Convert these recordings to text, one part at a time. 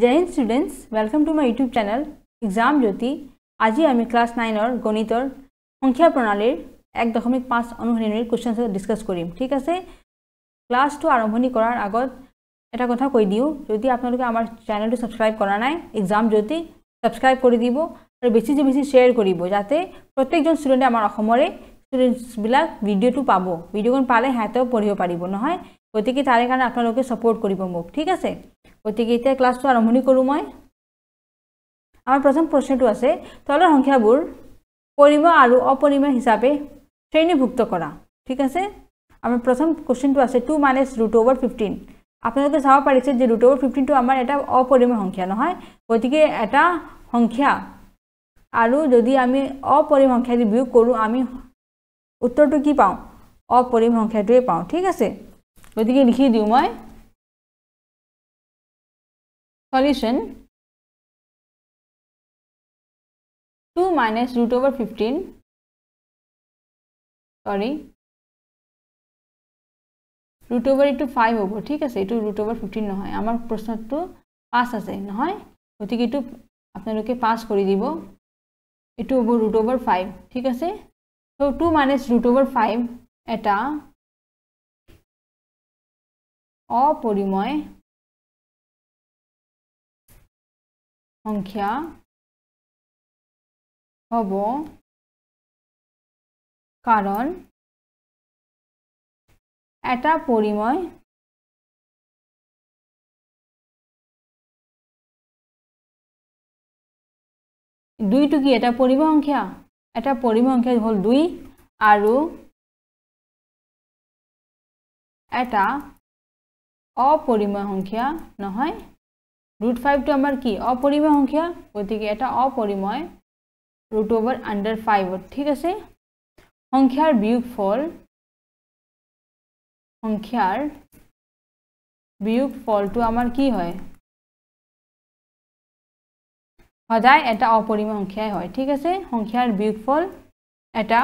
Hind students welcome to my YouTube channel exam Jyoti আজি আমি class নাইনৰ গণিতৰ সংখ্যা প্ৰণালীৰ এক দশমিক পাঁচ অনুশীলনীৰ কুৱেশ্যন ডিছকাছ কৰিম ঠিক আছে ক্লাছটো আৰম্ভণি কৰাৰ আগত এটা কথা কৈ দিওঁ যদি আপোনালোকে আমাৰ চেনেলটো ছাবস্ক্ৰাইব কৰা নাই এক্সাম জ্যোতি ছাবস্ক্ৰাইব কৰি দিব আৰু বেছিছে বেছি শ্বেয়াৰ কৰিব যাতে প্ৰত্যেকজন ষ্টুডেণ্টে আমাৰ অসমৰে ষ্টুডেণ্টছবিলাক ভিডিঅ'টো পাব ভিডিঅ'খন পালে সিহঁতেও পঢ়িব পাৰিব নহয় গতিকে তাৰে কাৰণে আপোনালোকে ছাপোৰ্ট কৰিব মোক ঠিক আছে? গতিকে এতিয়া ক্লাছটো আৰম্ভণি কৰোঁ মই। আমাৰ প্ৰথম প্ৰশ্নটো আছে তলৰ সংখ্যাবোৰ পৰিমেয় আৰু অপৰিমেয় হিচাপে শ্ৰেণীভুক্ত কৰা ঠিক আছে? আমাৰ প্ৰথম কুৱেশ্যনটো আছে two minus root over fifteen আপোনালোকে চাব পাৰিছে যে ৰুট অভাৰ ফিফটিনটো আমাৰ এটা অপৰিমেয় সংখ্যা নহয় গতিকে এটা সংখ্যা আৰু যদি আমি অপৰিমেয় সংখ্যা দি বিয়োগ কৰোঁ আমি উত্তৰটো কি পাওঁ? অপৰিমেয় সংখ্যাটোৱে পাওঁ ঠিক আছে? গতিকে লিখি দিওঁ মই। Solution two minus root over fifteen sorry root over এইটো ফাইভ হ'ব ঠিক আছে এইটো ৰুট অভাৰ ফিফটিন নহয় আমাৰ প্ৰশ্নটো পাঁচ আছে নহয়? গতিকে এইটো আপোনালোকে পাছ কৰি দিব এইটো হ'ব ৰুট অভাৰ ফাইভ ঠিক আছে? ত' two minus root over five এটা অপৰিময় সংখ্যা হ'ব কাৰণ এটা পৰিময় দুইটো কি এটা পৰিময় সংখ্যা এটা পৰিময় সংখ্যা হ'ল দুই আৰু এটা অপৰিময় সংখ্যা নহয়। ৰুট ফাইভটো আমাৰ কি? অপৰিময় সংখ্যা গতিকে এটা অপৰিময় ৰুট অভাৰ আণ্ডাৰ ফাইভত ঠিক আছে? সংখ্যাৰ বিয়োগফল সংখ্যাৰ বিয়োগফলটো আমাৰ কি হয়? সদায় এটা অপৰিময় সংখ্যাই হয় ঠিক আছে? সংখ্যাৰ বিয়োগফল এটা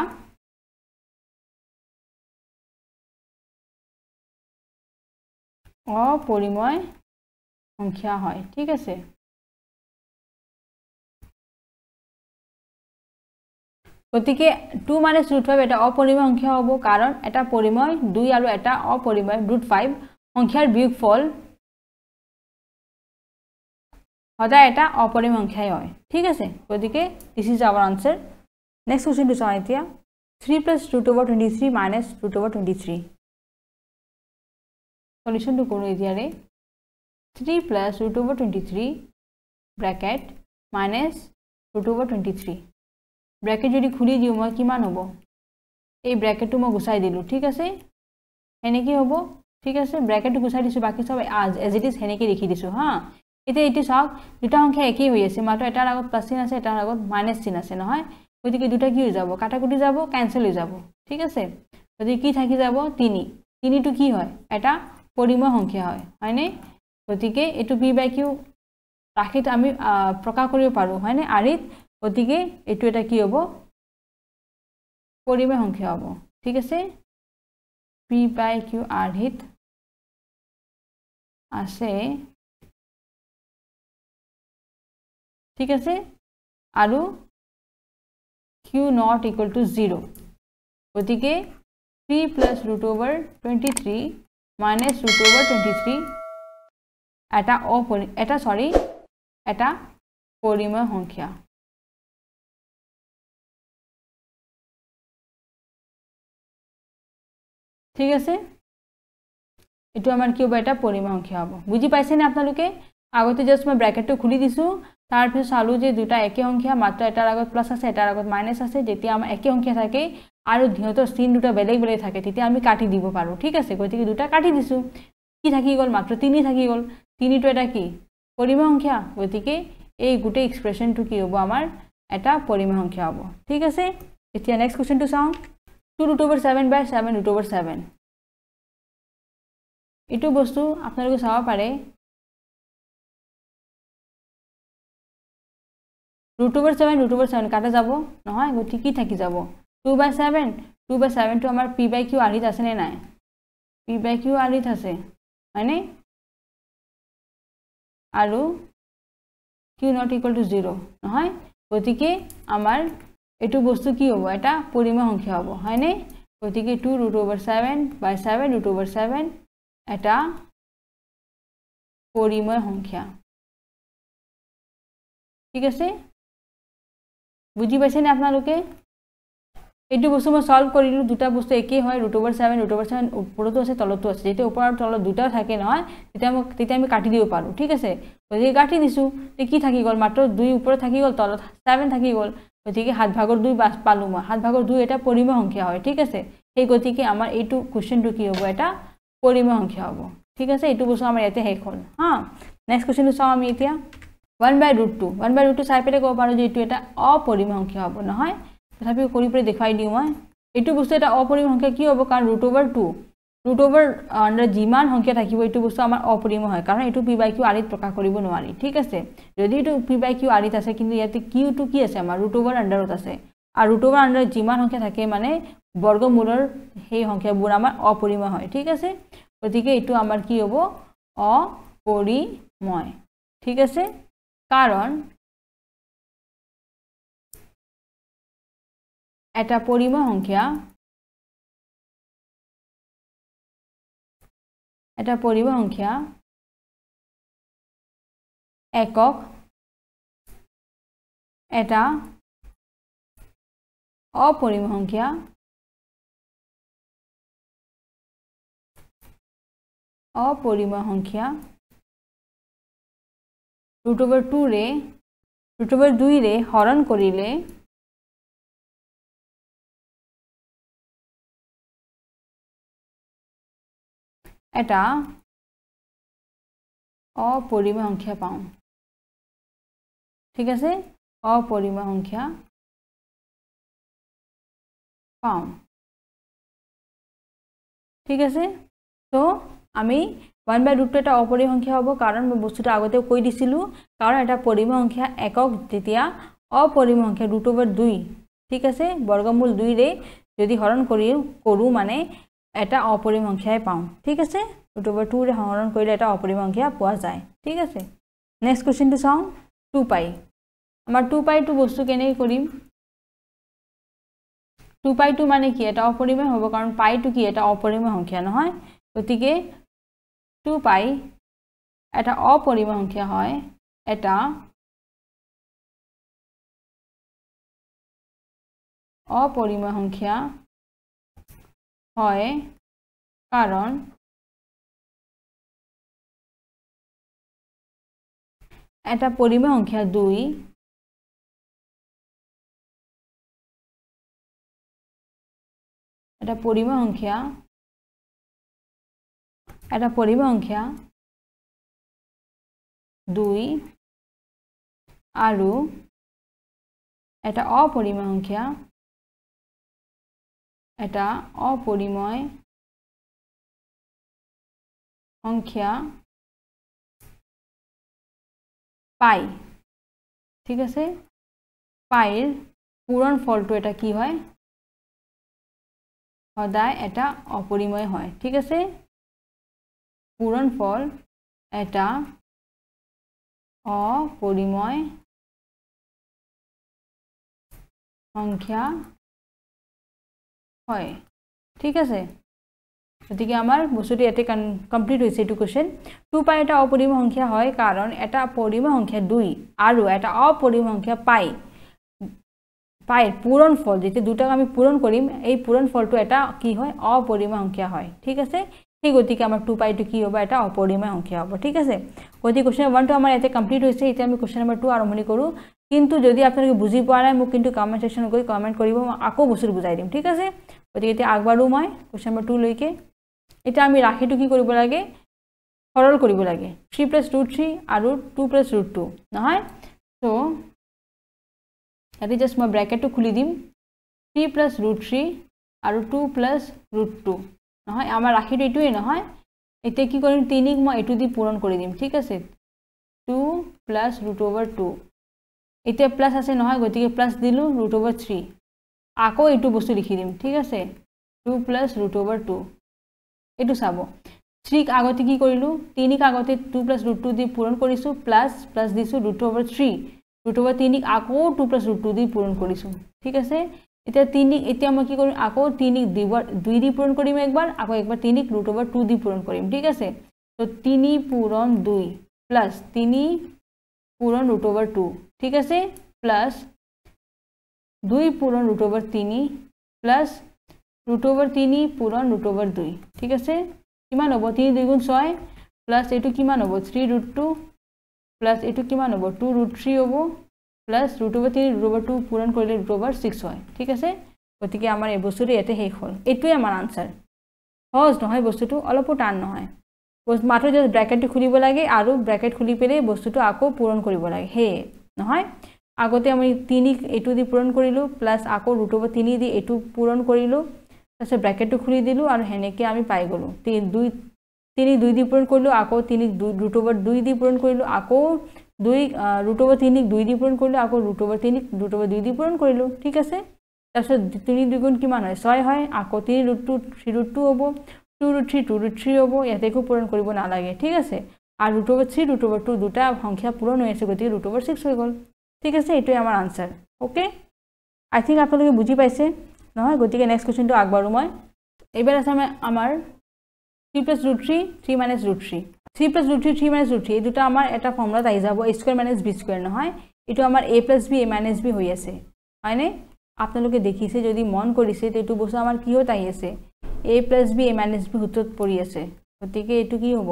অপৰিময় সংখ্যা হয়। ঠিক আছে? গতিকে টু মাইনাছ ৰুট ফাইভ এটা অপৰিময় সংখ্যা হ'ব কাৰণ এটা পৰিময় দুই আৰু এটা অপৰিময় ৰুট ফাইভ সংখ্যাৰ বিয়োগফল সদায় এটা অপৰিময় সংখ্যাই হয়। ঠিক আছে? গতিকে this is our answer next কুৱেশ্যনটো চাওঁ এতিয়া। Three plus root over twenty three minus root over twenty three সলিউশ্যনটো কৰোঁ এতিয়াৰে three plus root over twenty three bracket minus root over twenty three bracket যদি খুলি দিওঁ মই কিমান হ'ব এই ব্ৰেকেটটো মই গুচাই দিলোঁ ঠিক আছে সেনেকৈ হ'ব ঠিক আছে ব্ৰেকেটটো গুচাই দিছোঁ বাকী চব এজ ইট ইজ সেনেকৈ লিখি দিছোঁ হা এতিয়া এইটো চাওক দুটা সংখ্যা একেই হৈ আছে মাত্ৰ এটাৰ আগত প্লাছ চিন আছে এটাৰ আগত মাইনাছ চিন আছে নহয় গতিকে দুটা কি হৈ যাব কাটাকুটি যাব কেঞ্চেল হৈ যাব ঠিক আছে গতিকে কি থাকি যাব তিনি তিনিটো কি হয় এটা পৰিময় সংখ্যা হয় হয়নে? গতিকে এইটো পি বাই কিউ ৰাশিত আমি প্ৰকাশ কৰিব পাৰোঁ হয়নে? আৰিত গতিকে এইটো এটা কি হ'ব? পৰিময় সংখ্যা হ'ব ঠিক আছে? পি বাই কিউ আৰ্হিত আছে ঠিক আছে? আৰু q not equal to zero' গতিকে three plus root over twenty three minus root over twenty এটা অপৰি এটা চৰি এটা পৰিময় সংখ্যা ঠিক আছে? এইটো আমাৰ কি হ'ব? এটা পৰিময় সংখ্যা হ'ব। বুজি পাইছেনে আপোনালোকে? আগতে জাষ্ট মই ব্ৰেকেটটো খুলি দিছোঁ। তাৰপিছত চালোঁ যে দুটা একে সংখ্যা মাত্ৰ এটাৰ আগত প্লাছ আছে এটাৰ আগত মাইনাছ আছে। যেতিয়া আমাৰ একে সংখ্যা থাকে আৰু সিহঁতৰ চিন দুটা বেলেগ বেলেগ থাকে তেতিয়া আমি কাটি দিব পাৰোঁ। ঠিক আছে? গতিকে দুটা কাটি দিছোঁ। কি থাকি গ'ল? মাত্ৰ তিনি থাকি গ'ল। তিনিটো এটা কি? পৰিময় সংখ্যা। গতিকে এই গোটেই এক্সপ্ৰেশ্যনটো কি হ'ব? আমাৰ এটা পৰিময় সংখ্যা হ'ব। ঠিক আছে? এতিয়া নেক্সট কুৱেশ্যনটো চাওঁ। Two root over seven by seven root over seven এইটো বস্তু আপোনালোকে চাব পাৰে। Root over seven root over seven কাটা যাব। নহয় গতিকে কি থাকি যাব? Two by seven two by ছেভেনটো আমাৰ পি বাই কিউ আৰ্হিত আছেনে নাই পি বাই কিউ আৰ্হিত আছে হয়নে আৰু q not equal to zero' নহয় গতিকে আমাৰ এইটো বস্তু কি হ'ব এটা পৰিমেয় সংখ্যা হ'ব হয়নে গতিকে two root over seven by seven root over seven এটা পৰিমেয় সংখ্যা ঠিক আছে বুজি পাইছেনে আপোনালোকে এইটো বস্তু মই চল্ভ কৰিলোঁ দুটা বস্তু একেই হয় root over seven root over seven ওপৰতো আছে তলতো আছে। যেতিয়া ওপৰ আৰু তলত দুটাও থাকে নহয় তেতিয়া মোক তেতিয়া আমি কাটি দিব পাৰোঁ ঠিক আছে? গতিকে কাটি দিছোঁ তেতিয়া কি থাকি গ'ল? মাত্ৰ দুই ওপৰত থাকি গ'ল তলত ছেভেন থাকি গ'ল। গতিকে সাত ভাগৰ দুই বাছ পালোঁ মই। সাত ভাগৰ দুই এটা পৰিমেয় সংখ্যা হয় ঠিক আছে? সেই গতিকে আমাৰ এইটো কুৱেশ্যনটো কি হ'ব? এটা পৰিমেয় সংখ্যা হ'ব ঠিক আছে? এইটো বস্তু আমাৰ ইয়াতে শেষ হ'ল হা? নেক্সট কুৱেশ্যনটো চাওঁ আমি এতিয়া। One by root two one by root two চাই পেলাই ক'ব পাৰোঁ যে এইটো এটা অপৰিমেয় সংখ্যা হ'ব নহয়? তথাপিও কৰি পেলাই দেখুৱাই দিওঁ মই এইটো বস্তু এটা অপৰিমেয় সংখ্যা কি হ'ব কাৰণ root over two root over under যিমান সংখ্যা থাকিব এইটো বস্তু আমাৰ অপৰিমেয় হয় কাৰণ এইটো পি বাই কিউ আৰিত প্ৰকাশ কৰিব নোৱাৰি ঠিক আছে যদি এইটো পি বাই কিউ আৰিত আছে কিন্তু ইয়াতে কিউটো কি আছে আমাৰ ৰুট অভাৰ আণ্ডাৰত আছে আৰু ৰুট অভাৰ আণ্ডাৰত যিমান সংখ্যা থাকে মানে বৰ্গমূলৰ সেই সংখ্যাবোৰ আমাৰ অপৰিমেয় হয় ঠিক আছে গতিকে এইটো আমাৰ কি হ'ব অপৰিময় ঠিক আছে কাৰণ এটা পৰিমেয় সংখ্যা। এটা পৰিমেয় সংখ্যা। একক। এটা। অপৰিমেয় সংখ্যা। অপৰিমেয় সংখ্যা। ৰুট অভাৰ টুৰে ৰুট অভাৰ দুইৰে হৰণ কৰিলে এটা অপৰিমেয় সংখ্যা পাওঁ। ঠিক আছে? অপৰিমেয় সংখ্যা পাওঁ। ঠিক আছে? তো আমি ওৱান বাই ৰুটটো এটা অপৰিমেয় সংখ্যা হ'ব কাৰণ মই বস্তুটো আগতে কৈ দিছিলোঁ। কাৰণ এটা পৰিমেয় সংখ্যা একক যেতিয়া অপৰিমেয় সংখ্যা ৰুট অভাৰ দুই। ঠিক আছে? বৰ্গমূল দুইৰে যদি হৰণ কৰি কৰোঁ মানে এটা অপৰিমেয় সংখ্যাই পাওঁ। ঠিক আছে? ৰুট অভাৰ টুৰে হৰণ কৰিলে এটা অপৰিমেয় সংখ্যা পোৱা যায়। ঠিক আছে? নেক্সট কুৱেশ্যনটো চাওঁ। টু পাই আমাৰ টু পাইটো বস্তু কেনেকৈ কৰিম? টু পাইটো মানে কি? এটা অপৰিমেয় হ'ব কাৰণ পাইটো কি? এটা অপৰিমেয় সংখ্যা নহয়। গতিকে টু পাই এটা অপৰিমেয় সংখ্যা হয়। এটা অপৰিমেয় সংখ্যা হয় কাৰণ এটা পৰিমেয় সংখ্যা দুই এটা পৰিমেয় সংখ্যা এটা পৰিমেয় সংখ্যা দুই আৰু এটা অপৰিমেয় সংখ্যা এটা অপৰিময় সংখ্যা পাই। ঠিক আছে? পাইৰ পূৰণ ফলটো এটা কি হয়? সদায় এটা অপৰিময় হয়। ঠিক আছে? পূৰণ ফল এটা অপৰিময় সংখ্যা হয়। ঠিক আছে। গতিকে আমাৰ বস্তুটো ইয়াতে কমপ্লিট হৈছে এইটো কুৱেশ্যন টু পাই এটা অপৰিমেয় সংখ্যা হয় কাৰণ এটা পৰিমেয় সংখ্যা দুই আৰু এটা অপৰিমেয় সংখ্যা পাই। পাইৰ পূৰণ ফল যেতিয়া দুটাক আমি পূৰণ কৰিম এই পূৰণ ফলটো এটা কি হয়? অপৰিমেয় সংখ্যা হয়। ঠিক আছে? সেই গতিকে আমাৰ টু পাইটো কি হ'ব? এটা অপৰিমেয় সংখ্যা হ'ব। ঠিক আছে? গতিকে কুৱেশ্যন ওৱানটো আমাৰ ইয়াতে কমপ্লিট হৈছে। এতিয়া আমি কুৱেশ্যন নম্বৰ টু আৰম্ভণি কৰোঁ। কিন্তু যদি আপোনালোকে বুজি পোৱা নাই মোক কিন্তু কমেণ্ট ছেকশ্যনত গৈ কমেণ্ট কৰিব মই আকৌ বস্তুটো বুজাই দিম। ঠিক আছে? গতিকে এতিয়া আগবাঢ়োঁ মই কুৱেশ্যন নম্বৰ টুলৈকে এতিয়া আমি ৰাশিটো কি কৰিব লাগে? সৰল কৰিব লাগে। থ্ৰী প্লাছ ৰুট থ্ৰী আৰু টু প্লাছ ৰুট টু নহয়? চ' ইয়াতে জাষ্ট মই ব্ৰেকেটটো খুলি দিম। থ্ৰী প্লাছ ৰুট থ্ৰী আৰু টু প্লাছ ৰুট টু নহয়? আমাৰ ৰাশিটো এইটোৱেই নহয়। এতিয়া কি কৰিম? তিনিক মই এইটো দি পূৰণ কৰি দিম ঠিক আছে? Two plus root over two এতিয়া প্লাছ আছে নহয় গতিকে প্লাছ দিলোঁ ৰুট অভাৰ থ্ৰী আকৌ এইটো বস্তু লিখি দিম ঠিক আছে? Two plus root over two এইটো চাব। থ্ৰীক আগতে কি কৰিলোঁ? তিনিক আগতে টু প্লাছ ৰুট টু দি পূৰণ কৰিছোঁ প্লাছ প্লাছ দিছোঁ root over three root over তিনিক আকৌ টু প্লাছ ৰুট টু দি পূৰণ কৰিছোঁ ঠিক আছে? এতিয়া তিনি এতিয়া মই কি কৰিম? আকৌ তিনিক দুইবাৰ দুই দি পূৰণ কৰিম একবাৰ আকৌ একবাৰ তিনিক ৰুট অভাৰ টু দি পূৰণ কৰিম ঠিক আছে? তো তিনি পূৰণ দুই প্লাছ তিনি পূৰণ ৰুট অভাৰ টু ঠিক আছে? প্লাছ দুই পূৰণ ৰুট অভাৰ তিনি প্লাছ ৰুট অভাৰ তিনি পূৰণ ৰুট অভাৰ দুই। ঠিক আছে? কিমান হ'ব? তিনি দুইগুণ ছয় প্লাছ এইটো কিমান হ'ব? থ্ৰী ৰুট টু প্লাছ এইটো কিমান হ'ব? টু ৰুট থ্ৰী হ'ব প্লাছ ৰুট অভাৰ তিনি ৰুট অভাৰ টু পূৰণ কৰিলে ৰুট অভাৰ ছিক্স হয়। ঠিক আছে? গতিকে আমাৰ এই বস্তুটো ইয়াতে শেষ হ'ল। এইটোৱে আমাৰ আনচাৰ সহজ নহয় বস্তুটো অলপো টান নহয়। মাত্ৰ জাষ্ট ব্ৰেকেটটো খুলিব লাগে আৰু ব্ৰেকেট খুলি পেলাই বস্তুটো আকৌ পূৰণ কৰিব লাগে। সেয়ে নহয়? আগতে আমি তিনিক এইটো দি পূৰণ কৰিলোঁ প্লাছ আকৌ ৰুট অভাৰ তিনি দি এইটো পূৰণ কৰিলোঁ তাৰপিছত ব্ৰেকেটটো খুলি দিলোঁ আৰু সেনেকৈ আমি পাই গ'লোঁ। দুই তিনি দুই দি পূৰণ কৰিলোঁ আকৌ তিনিক দুই ৰুট অভাৰ দুই দি পূৰণ কৰিলোঁ আকৌ দুই ৰুট অভাৰ তিনিক দুই দি পূৰণ কৰিলোঁ আকৌ ৰুট অভাৰ তিনিক ৰুট অভাৰ দুই দি পূৰণ কৰিলোঁ ঠিক আছে? তাৰপিছত তিনি দুগুণ কিমান হয়? ছয় হয় আকৌ তিনি root two three root two হ'ব two root three two root three হ'ব ইয়াতে একো পূৰণ কৰিব নালাগে ঠিক আছে? আৰু root over three root over two দুটা সংখ্যা পূৰণ হৈ আছে গতিকে ৰুট অভাৰ ছিক্স হৈ গ'ল। ঠিক আছে এইটোৱে আমাৰ আনচাৰ অ'কে আই থিংক আপোনালোকে বুজি পাইছে। নহয় গতিকে নেক্সট কুৱেশ্যনটো আগবাঢ়োঁ মই। এইবাৰ আছে আমাৰ three plus root three three minus root three three plus root three three minus root three এই দুটা আমাৰ এটা ফৰ্মুলাত আহি যাব A square minus B square নহয়? এইটো আমাৰ A plus B A minus B হৈ আছে। হয়নে? আপোনালোকে দেখিছে যদি মন কৰিছে এইটো বস্তু আমাৰ কিহত আহি আছে? A plus B A minus B সূত্ৰত পৰি আছে। গতিকে এইটো কি হ'ব?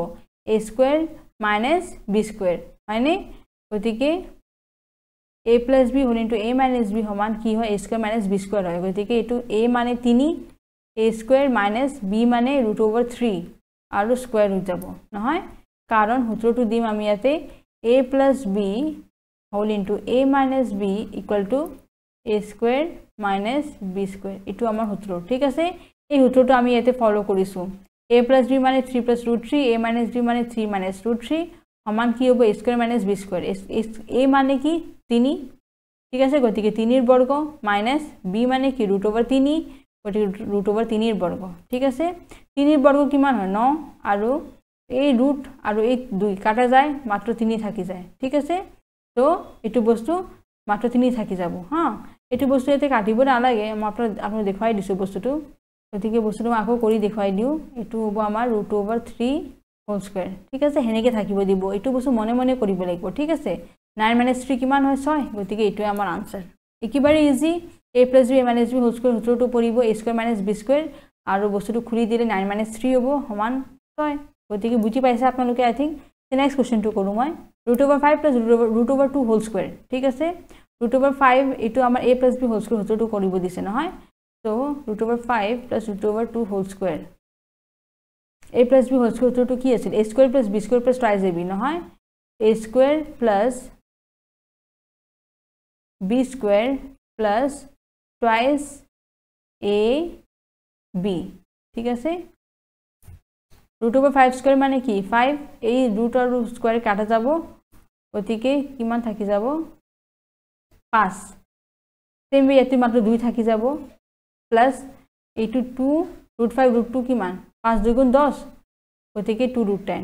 A square minus B square হয়নে? গতিকে এ প্লাছ বি হ'ল ইনটু এ মাইনাছ বি সমান কি হয়? A square minus B square হয়। গতিকে এইটো এ মানে তিনি এ স্কুৱেৰ মাইনাছ বি মানে ৰুট অভাৰ থ্ৰী আৰু স্কুৱেৰ ৰুট যাব। নহয়? কাৰণ সূত্ৰটো দিম আমি ইয়াতে এ প্লাছ বি হ'ল into A minus B equal to A square minus B square এইটো আমাৰ সূত্ৰ। ঠিক আছে? এই সূত্ৰটো আমি ইয়াতে ফ'ল' কৰিছোঁ। এ প্লাছ বি মানে three plus root three A minus B মানে থ্ৰী মাইনাছ ৰুট থ্ৰী সমান কি হ'ব? A square minus B square A মানে কি? তিনি ঠিক আছে? গতিকে তিনিৰ বৰ্গ মাইনাছ বি মানে কি? ৰুট অভাৰ তিনি গতিকে ৰুট অভাৰ তিনিৰ বৰ্গ ঠিক আছে? তিনিৰ বৰ্গ কিমান হয়? ন আৰু এই ৰুট আৰু এই দুই কাটা যায় মাত্ৰ তিনি থাকি যায় ঠিক আছে? তো এইটো বস্তু মাত্ৰ তিনি থাকি যাব হা? এইটো বস্তু ইয়াতে কাটিব নালাগে মই আপোনাৰ আপোনাক দেখুৱাই দিছোঁ বস্তুটো। গতিকে বস্তুটো মই আকৌ কৰি দেখুৱাই দিওঁ। এইটো হ'ব আমাৰ root over three whole square ঠিক আছে? সেনেকৈ থাকিব দিব। এইটো বস্তু মনে মনে কৰিব লাগিব ঠিক আছে? নাইন মাইনাছ থ্ৰী কিমান হয়? ছয়। গতিকে এইটোৱে আমাৰ আনচাৰ একেবাৰে easy A plus B A minus B whole square সূত্ৰটো পৰিব A square minus B square আৰু বস্তুটো খুলি দিলে নাইন মাইনাছ থ্ৰী হ'ব সমান ছয়। গতিকে বুজি পাইছে আপোনালোকে আই থিংক নেক্সট কুৱেশ্যনটো কৰোঁ মই। Root over five plus root over root over two whole square ঠিক আছে? ৰুট অভাৰ ফাইভ এইটো আমাৰ A plus B whole square সূত্ৰটো কৰিব দিছে নহয়? ত' root over five plus root over two whole square A plus B whole square সূত্ৰটো কি আছিল? A square plus B square plus twice A B নহয়? A square plus B square plus twice A B ঠিক আছে? Root over five square মানে কি? Five এই root আৰু স্কুৱেৰ কাটা যাব গতিকে কিমান থাকি যাব? পাঁচ। চেম ইয়াতে মাত্ৰ দুই থাকি যাব প্লাছ এইটো two root five root two কিমান? পাঁচ দুগুণ দহ গতিকে two root ten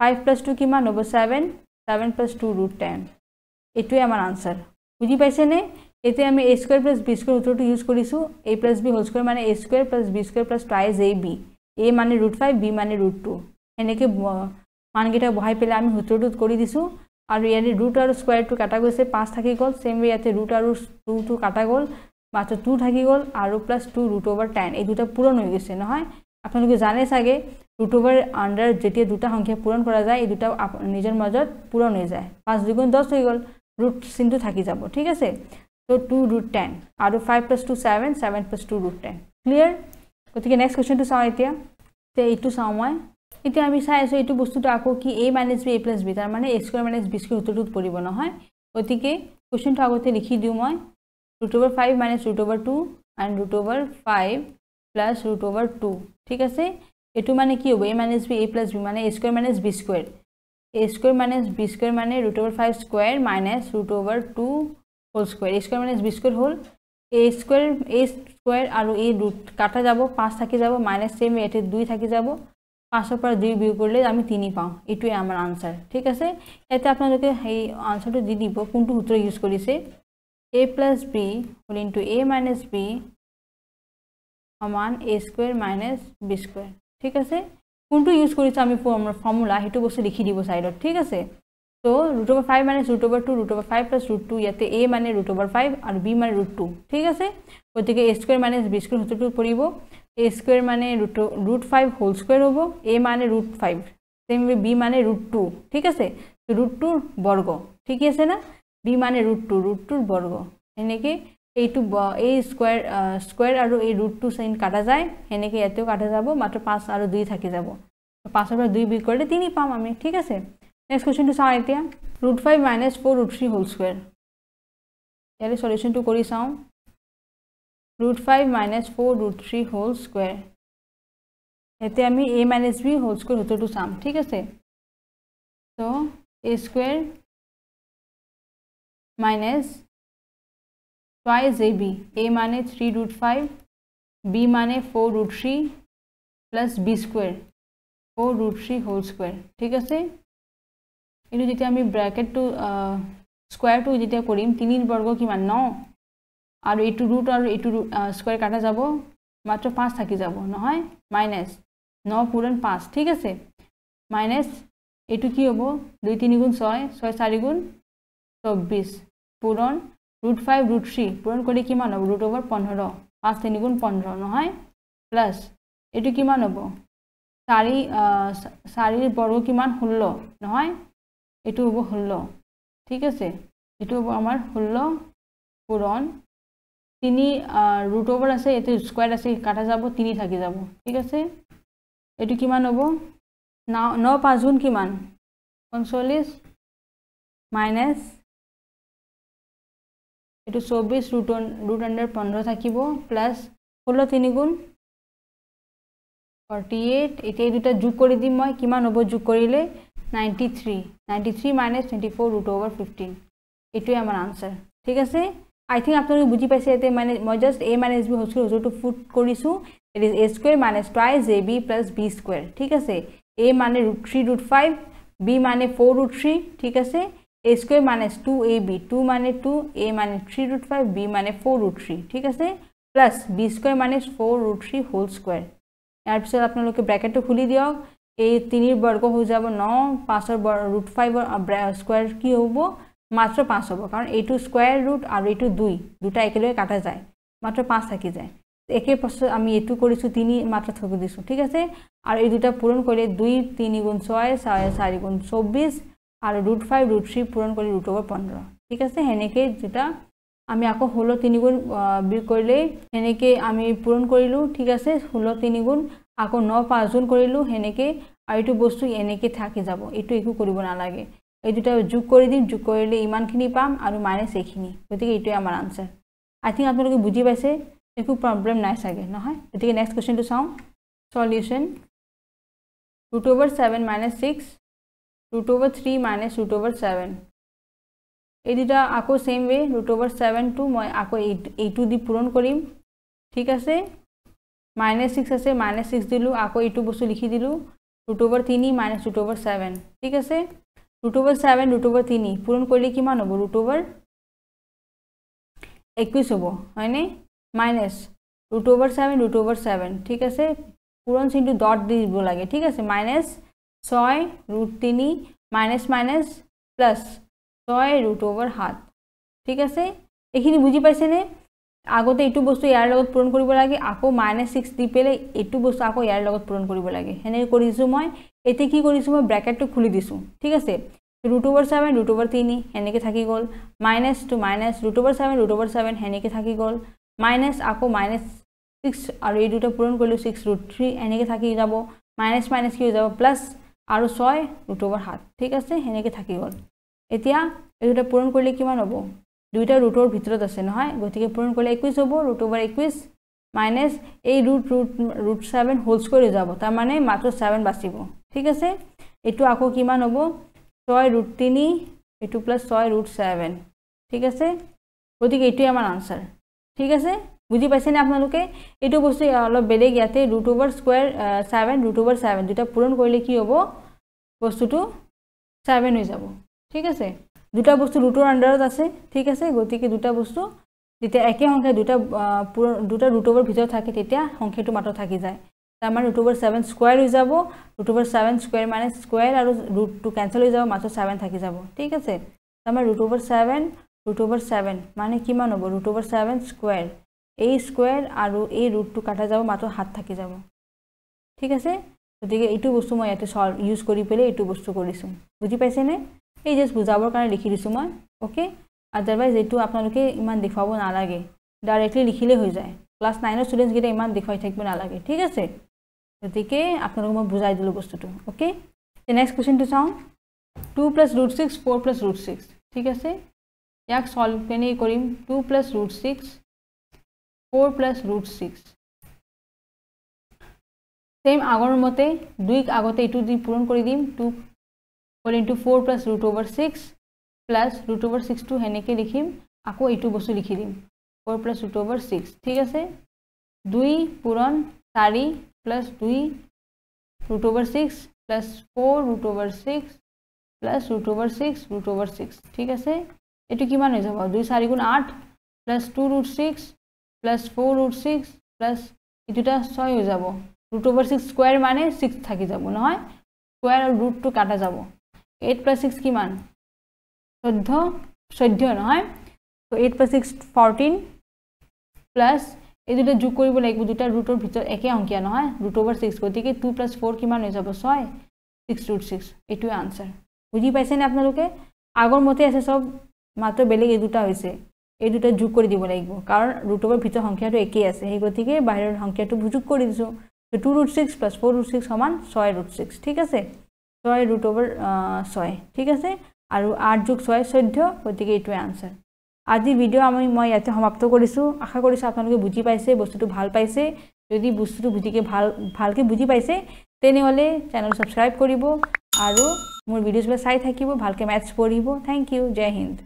five plus two কিমান? হ'ব seven seven plus two root ten এইটোৱে আমাৰ আনচাৰ বুজি পাইছেনে এতিয়া আমি A square plus B square সূত্ৰটো use কৰিছোঁ A plus B whole square মানে A square plus B square plus twice A B A মানে ৰুট ফাইভ বি মানে ৰুট টু সেনেকৈ মানকেইটা বহাই পেলাই আমি সূত্ৰটো কৰি দিছোঁ আৰু ইয়াতে ৰুট আৰু স্কুৱেৰটো কাটা গৈছে পাঁচ থাকি গ'ল ছেম ইয়াতে ৰুট আৰু টুটো কাটা গ'ল মাত্ৰ টু থাকি গ'ল আৰু plus two root over ten এই দুটা পূৰণ হৈ গৈছে নহয়? আপোনালোকে জানে চাগে ৰুট অভাৰ আণ্ডাৰ যেতিয়া দুটা সংখ্যা পূৰণ কৰা যায় এই দুটা নিজৰ মাজত পূৰণ হৈ যায়। পাঁচ দুগুণ দহ হৈ গ'ল ৰুট চিনটো থাকি যাব ঠিক আছে? ত' টু ৰুট টেন আৰু five plus two seven seven plus two root ten clear গতিকে নেক্সট কুৱেশ্যনটো চাওঁ এতিয়া। এইটো চাওঁ মই। এতিয়া আমি চাই আছোঁ এইটো বস্তুটো আকৌ কি A minus B A plus B তাৰমানে A square minus B square সূত্ৰটোত পৰিব নহয়। গতিকে কুৱেশ্যনটো আগতে লিখি দিওঁ মই। Root over five minus root over two and root over five plus root over two ঠিক আছে? এইটো মানে কি হ'ব? A minus B A plus B মানে A square minus B square B square মানে root over five square minus root over two whole square A square minus B square হ'ল A square A square আৰু এই root কাটা যাব পাঁচ থাকি যাব মাইনাছ ছেম ইয়াতে দুই থাকি যাব পাঁচৰ পৰা দুই বিয়োগ কৰিলে আমি তিনি পাওঁ। এইটোৱে আমাৰ আনচাৰ ঠিক আছে? ইয়াতে আপোনালোকে সেই আনচাৰটো দি দিব কোনটো সূত্ৰ ইউজ কৰিছে। এ প্লাছ বি হ'ল ইনটু এ মাইনাছ বি সমান A square minus B square ঠিক আছে? কোনটো ইউজ কৰিছে আমি ফৰ্মুলা সেইটো বস্তু লিখি দিব ছাইডত ঠিক আছে? তো ৰুট অভাৰ ফাইভ মানে root over two root over five plus root two ইয়াতে এ মানে ৰুট অভাৰ ফাইভ আৰু বি মানে ৰুট টু ঠিক আছে? গতিকে A square minus B square সূত্ৰটো পৰিব। এ স্কুৱেৰ মানে root root five whole square হ'ব। এ মানে ৰুট ফাইভ চেম বি মানে ৰুট টু ঠিক আছে? ৰুট টুৰ বৰ্গ ঠিকে আছে না? বি মানে ৰুট টু ৰুট টুৰ বৰ্গ সেনেকৈ এইটো এই স্কুৱেৰ স্কুৱেৰ আৰু এই ৰুট টু চাইন কাটা যায় সেনেকৈ ইয়াতেও কাটা যাব মাত্ৰ পাঁচ আৰু দুই থাকি যাব। পাঁচৰ পৰা দুই কৰিলে তিনি পাম আমি ঠিক আছে? নেক্সট কুৱেশ্যনটো চাওঁ এতিয়া। Root five minus four root three whole square ইয়াৰে চলিউশ্যনটো কৰি চাওঁ। Root five minus four root three whole square ইয়াতে আমি A minus B whole square সূত্ৰটো চাম ঠিক আছে? ত' A square minus A B A মানে থ্ৰী ৰুট ফাইভ বি মানে four root three plus B square four root three whole square ঠিক আছে? এইটো যেতিয়া আমি ব্ৰেকেটটো স্কুৱেৰটো যেতিয়া কৰিম তিনিৰ বৰ্গ কিমান ন? আৰু এইটো ৰুট আৰু এইটো স্কুৱেৰ কাটা যাব। মাত্ৰ পাঁচ থাকি যাব নহয়? মাইনাছ ন পূৰণ পাঁচ ঠিক আছে? মাইনাছ এইটো কি হ'ব? দুই তিনি গুণ ছয় ছয় চাৰি গুণ চৌব্বিছ পূৰণ ৰুট ফাইভ ৰুট থ্ৰী পূৰণ কৰি কিমান হ'ব? ৰুট অভাৰ পোন্ধৰ। পাঁচ তিনি গুণ পোন্ধৰ নহয়? প্লাছ এইটো কিমান হ'ব? চাৰি চাৰিৰ বৰ্গ কিমান? ষোল্ল নহয়? এইটো হ'ব ষোল্ল। ঠিক আছে? এইটো হ'ব আমাৰ ষোল্ল পূৰণ। তিনি ৰুট অভাৰ আছে এইটো স্কুৱাৰ আছে কাটা যাব তিনি থাকি যাব। ঠিক আছে? এইটো কিমান হ'ব? ন ন পাঁচ গুণ কিমান? পঞ্চল্লিছ মাইনাছ এইটো চৌব্বিছ ৰুট ৰুট আণ্ডাৰ পোন্ধৰ থাকিব প্লাছ ষোল্ল তিনি গুণ ফৰ্টি এইট এতিয়া এই দুটা যোগ কৰি দিম মই কিমান হ'ব যোগ কৰিলে? Ninety three ninety three minus twenty four root over fifteen এইটোৱে আমাৰ আনচাৰ ঠিক আছে? আই থিংক আপোনালোকে বুজি পাইছে ইয়াতে মানে মই just A minus B whole square হোজৰটো ফুট কৰিছোঁ it is A square minus twice A B plus B square ঠিক আছে? এ মানে root three root five B মানে ফ'ৰ ৰুট থ্ৰী ঠিক আছে? A square minus two A B two মানে two A মানে থ্ৰী ৰুট ফাইভ বি মানে four root three ঠিক আছে? প্লাছ বি স্কুৱেৰ মানে four root three whole square ইয়াৰ পিছত আপোনালোকে ব্ৰেকেটটো খুলি দিয়ক। এই তিনিৰ বৰ্গ হৈ যাব ন পাঁচৰ ৰুট ফাইভৰ স্কুৱেৰ কি হ'ব? মাত্ৰ পাঁচ হ'ব কাৰণ এইটো স্কুৱেৰ ৰুট আৰু এইটো দুই দুটা একেলগে কাটা যায়। মাত্ৰ পাঁচ থাকি যায়। একে পাছত আমি এইটো কৰিছোঁ তিনি মাত্ৰ থকি দিছোঁ ঠিক আছে? আৰু এই দুটা পূৰণ কৰিলে দুই তিনি গুণ ছয় ছয় চাৰি গুণ চৌব্বিছ আৰু ৰুট ফাইভ ৰুট থ্ৰী পূৰণ কৰি ৰুট অভাৰ পোন্ধৰ ঠিক আছে সেনেকৈ দুটা আমি আকৌ ষোল্ল তিনিগুণ বিয়োগ কৰিলেই সেনেকৈ আমি পূৰণ কৰিলোঁ ঠিক আছে ষোল্ল তিনিগুণ আকৌ ন পাঁচগুণ কৰিলোঁ সেনেকৈ আৰু এইটো বস্তু এনেকৈ থাকি যাব এইটো একো কৰিব নালাগে। এই দুটা যোগ কৰি দিম যোগ কৰিলে ইমানখিনি পাম আৰু মাইনাছ এইখিনি গতিকে এইটোৱে আমাৰ আনচাৰ আই থিংক আপোনালোকে বুজি পাইছে একো প্ৰব্লেম নাই চাগে নহয়? গতিকে নেক্সট কুৱেশ্যনটো চাওঁ। Solution root over seven minus six root over three minus root over seven এই দুটা আকৌ ছেইম ৱে ৰুট অভাৰ ছেভেনটো মই আকৌ এইটো দি পূৰণ কৰিম। ঠিক আছে? মাইনাছ ছিক্স আছে মাইনাছ ছিক্স দিলোঁ আকৌ এইটো বস্তু লিখি দিলোঁ। ৰুট অভাৰ তিনি মাইনাছ ৰুট অভাৰ ছেভেন ঠিক আছে? Root over seven root over তিনি। পূৰণ কৰিলে কিমান হ'ব? ৰুট অভাৰ একৈছ হ'ব হয়নে? Minus root over seven root over seven ঠিক আছে? পূৰণ চিনটো ডট দি দিব লাগে। ঠিক আছে? মাইনাছ ছয় ৰুট তিনি মাইনাছ মাইনাছ প্লাছ ছয় ৰুট অভাৰ সাত। ঠিক আছে? এইখিনি বুজি পাইছেনে? আগতে এইটো বস্তু ইয়াৰ লগত পূৰণ কৰিব লাগে আকৌ মাইনাছ ছিক্স দি পেলাই এইটো বস্তু আকৌ ইয়াৰ লগত পূৰণ কৰিব লাগে। সেনেকৈ কৰিছোঁ মই। এতিয়া কি কৰিছোঁ মই? ব্ৰেকেটটো খুলি দিছোঁ। ঠিক আছে? Root over seven root over তিনি সেনেকৈ থাকি গ'ল। Minus two minus root over seven root over seven সেনেকৈ থাকি গ'ল। মাইনাছ আকৌ মাইনাছ ছিক্স আৰু এই দুটা পূৰণ কৰিলোঁ ছিক্স ৰুট থ্ৰী এনেকৈ থাকি যাব। মাইনাছ মাইনাছ কি হৈ যাব? প্লাছ আৰু ছয় ৰুট অভাৰ সাত। ঠিক আছে সেনেকৈ থাকি গ'ল। এতিয়া এই দুটা পূৰণ কৰিলে কিমান হ'ব? দুইটা ৰুটৰ ভিতৰত আছে নহয় গতিকে পূৰণ কৰিলে একৈছ হ'ব ৰুট অভাৰ একৈছ মাইনাছ এই root root root seven whole square যাব তাৰমানে মাত্ৰ ছেভেন বাচিব। ঠিক আছে এইটো আকৌ কিমান হ'ব? ছয় ৰুট তিনি এইটো প্লাছ ছয় ৰুট ছেভেন ঠিক আছে গতিকে এইটোৱে আমাৰ আনচাৰ ঠিক আছে বুজি পাইছেনে আপোনালোকে? এইটো বস্তু অলপ বেলেগ ইয়াতে root over square seven root over seven দুটা পূৰণ কৰিলে কি হ'ব? বস্তুটো ছেভেন হৈ যাব। ঠিক আছে? দুটা বস্তু ৰুটৰ আণ্ডাৰত আছে ঠিক আছে? গতিকে দুটা বস্তু যেতিয়া একে সংখ্যা দুটা পূৰণ দুটা ৰুট অভাৰ ভিতৰত থাকে তেতিয়া সংখ্যাটো মাত্ৰ থাকি যায়। তাৰমানে ৰুট অভাৰ ছেভেন স্কুৱেৰ হৈ যাব ৰুট অভাৰ ছেভেন স্কুৱেৰ মানে স্কুৱেৰ আৰু ৰুটটো কেঞ্চেল হৈ যাব মাত্ৰ ছেভেন থাকি যাব। ঠিক আছে? তাৰমানে root over seven root over seven মানে কিমান হ'ব? ৰুট অভাৰ ছেভেন স্কুৱেৰ এই স্কুৱেৰ আৰু এই ৰুটটো কাটা যাব মাত্ৰ হাত থাকি যাব। ঠিক আছে? গতিকে এইটো বস্তু মই ইয়াতে চল্ভ ইউজ কৰি পেলাই এইটো বস্তু কৰিছোঁ। বুজি পাইছেনে? এই জাষ্ট বুজাবৰ কাৰণে লিখি দিছোঁ মই অ'কে আদাৰৱাইজ এইটো আপোনালোকে ইমান দেখুৱাব নালাগে। ডাইৰেক্টলি লিখিলেই হৈ যায়। ক্লাছ নাইনৰ ষ্টুডেণ্টছকেইটা ইমান দেখুৱাই থাকিব নালাগে ঠিক আছে? গতিকে আপোনালোকক মই বুজাই দিলোঁ বস্তুটো অ'কে নেক্সট কুৱেশ্যনটো চাওঁ। Two plus root six four plus root six ঠিক আছে? ইয়াক চল্ভ কেনে কৰিম? Two plus root six four plus root six. Same আগৰ মতে দুইক আগতে এইটো দি পূৰণ কৰি দিম টু হ'ল into four plus root over six plus root over ছিক্সটো সেনেকৈ লিখিম আকৌ এইটো বস্তু লিখি দিম four plus root over six ঠিক আছে? দুই পূৰণ চাৰি প্লাছ দুই root over six plus four root over six plus root over six root over six ঠিক আছে? এইটো কিমান হৈ যাব? দুই চাৰি গুণ আঠ plus two root six plus four root six plus এই দুটা ছয় হৈ যাব। ৰুট অভাৰ ছিক্স স্কুৱেৰ মানে ছিক্স থাকি যাব নহয়? স্কুৱেৰ আৰু ৰুটটো কাটা যাব। এইট প্লাছ ছিক্স কিমান? চৈধ্য চৈধ্য নহয়। ত' eight plus six fourteen plus এই দুটা যোগ কৰিব লাগিব দুটা ৰুটৰ ভিতৰত একে অংকীয়া নহয়? ৰুট অভাৰ ছিক্স গতিকে টু প্লাছ ফ'ৰ কিমান হৈ যাব? ছয়। ছিক্স ৰুট ছিক্স এইটোৱে আনচাৰ বুজি পাইছেনে আপোনালোকে? আগৰ মতে আছে চব মাত্ৰ বেলেগ এই দুটা হৈছে। এই দুটা যোগ কৰি দিব লাগিব। কাৰণ ৰুট অভাৰ ভিতৰৰ সংখ্যাটো একেই আছে। সেই গতিকে বাহিৰৰ সংখ্যাটো যোগ কৰি দিছোঁ। Two root six plus four root six সমান ছয় ৰুট ছিক্স ঠিক আছে? ছয় ৰুট অভাৰ ছয়। ঠিক আছে? আৰু আঠ যোগ ছয় চৈধ্য। গতিকে এইটোৱে আনচাৰ আজি ভিডিঅ' আমি মই ইয়াতে সমাপ্ত কৰিছোঁ। আশা কৰিছোঁ আপোনালোকে বুজি পাইছে বস্তুটো ভাল পাইছে। যদি বস্তুটো বুজিকে ভাল ভালকৈ বুজি পাইছে তেনেহ'লে চেনেল ছাবস্ক্ৰাইব কৰিব আৰু মোৰ ভিডিঅ'ছবিলাক চাই থাকিব ভালকৈ মেথছ পঢ়িব। থেংক ইউ জয় হিন্দ।